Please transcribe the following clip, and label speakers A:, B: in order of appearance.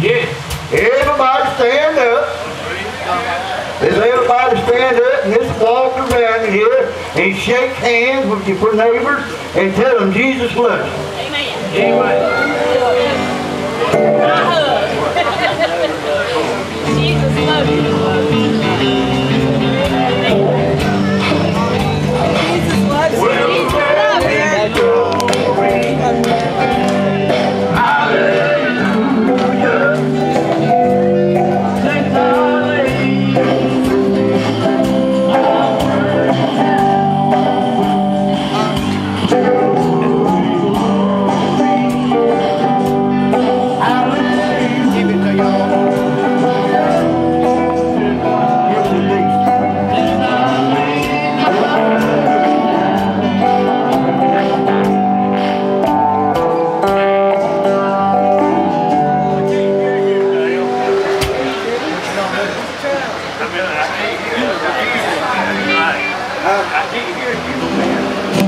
A: Yes.
B: Everybody stand up. Let's everybody stand up and let's walk around here and shake hands with your neighbors and tell them Jesus loves you.
A: Amen.
C: Jesus loves you. I mean, I can't hear you.
B: I can't hear you.